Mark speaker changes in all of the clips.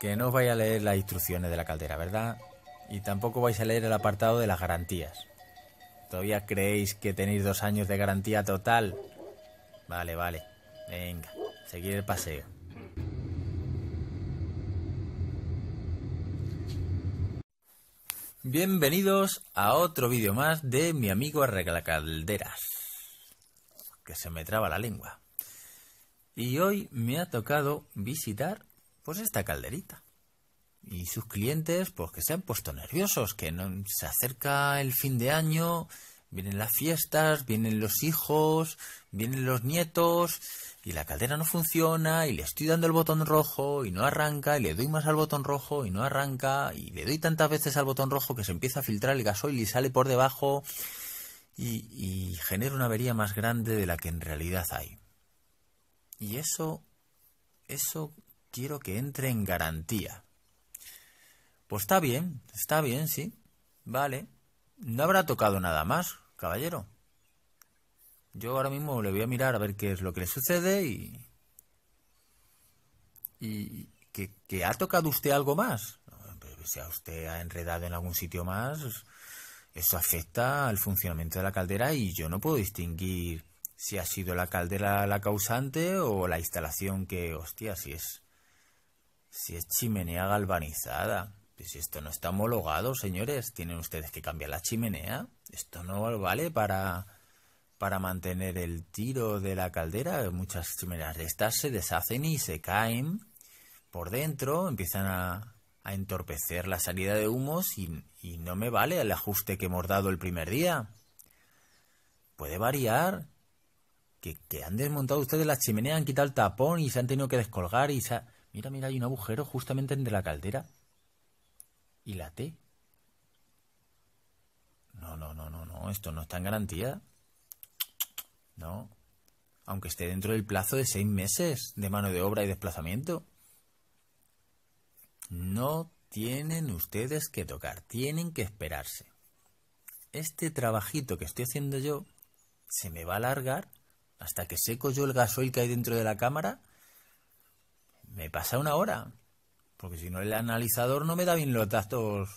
Speaker 1: que no os vais a leer las instrucciones de la caldera, ¿verdad? Y tampoco vais a leer el apartado de las garantías. ¿Todavía creéis que tenéis dos años de garantía total? Vale, vale. Venga, seguir el paseo. Bienvenidos a otro vídeo más de mi amigo Arregla Calderas. Que se me traba la lengua. Y hoy me ha tocado visitar pues esta calderita. Y sus clientes pues que se han puesto nerviosos, que no se acerca el fin de año, vienen las fiestas, vienen los hijos, vienen los nietos y la caldera no funciona y le estoy dando el botón rojo y no arranca y le doy más al botón rojo y no arranca y le doy tantas veces al botón rojo que se empieza a filtrar el gasoil y sale por debajo y, y genera una avería más grande de la que en realidad hay. Y eso, eso quiero que entre en garantía. Pues está bien, está bien, sí. Vale. No habrá tocado nada más, caballero. Yo ahora mismo le voy a mirar a ver qué es lo que le sucede y. y. que, ha tocado usted algo más. Si a usted ha enredado en algún sitio más, eso afecta al funcionamiento de la caldera y yo no puedo distinguir si ha sido la caldera la causante o la instalación que. hostia, si es. Si es chimenea galvanizada. Si esto no está homologado, señores, tienen ustedes que cambiar la chimenea. Esto no vale para para mantener el tiro de la caldera. Muchas chimeneas de estas se deshacen y se caen por dentro, empiezan a, entorpecer la salida de humos y, y, no me vale el ajuste que hemos dado el primer día. Puede variar. Que, que han desmontado ustedes la chimenea, han quitado el tapón y se han tenido que descolgar y se Mira, mira, hay un agujero justamente entre la caldera y la T. No, no, no, no, no, esto no está en garantía. No. Aunque esté dentro del plazo de seis meses de mano de obra y desplazamiento. No tienen ustedes que tocar, tienen que esperarse. Este trabajito que estoy haciendo yo se me va a alargar hasta que seco yo el gasoil que hay dentro de la cámara. Me pasa una hora. Porque si no el analizador no me da bien los datos,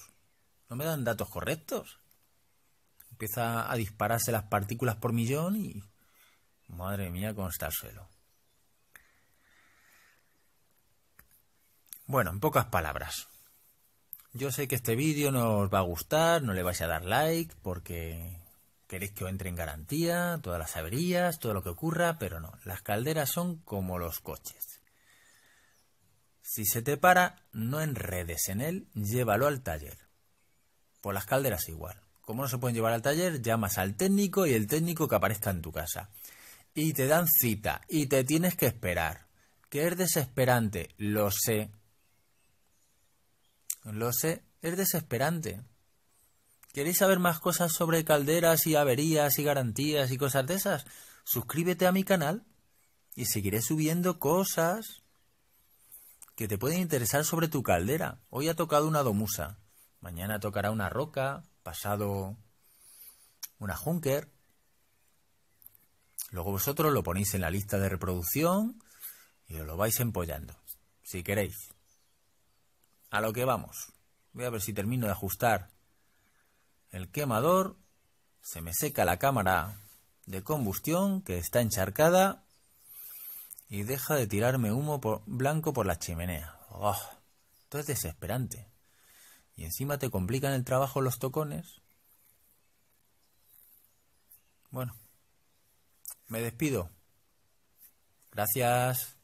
Speaker 1: no me dan datos correctos. Empieza a dispararse las partículas por millón y Madre mía, cómo está el suelo. Bueno, en pocas palabras. Yo sé que este vídeo no os va a gustar, no le vais a dar like porque queréis que os entre en garantía, todas las averías, todo lo que ocurra, pero no, las calderas son como los coches. Si se te para, no enredes en él, llévalo al taller. Por las calderas igual. Como no se pueden llevar al taller, llamas al técnico y el técnico que aparezca en tu casa y te dan cita y te tienes que esperar. Que es desesperante, lo sé. Lo sé, es desesperante. ¿Queréis saber más cosas sobre calderas y averías y garantías y cosas de esas? Suscríbete a mi canal y seguiré subiendo cosas que te pueden interesar sobre tu caldera. Hoy ha tocado una domusa, mañana tocará una roca, pasado una junker, Luego vosotros lo ponéis en la lista de reproducción y os lo vais empollando, si queréis. A lo que vamos. Voy a ver si termino de ajustar el quemador. Se me seca la cámara de combustión que está encharcada y deja de tirarme humo blanco por la chimenea. Oh, esto es desesperante. Y encima te complican el trabajo los tocones. Bueno, me despido. Gracias.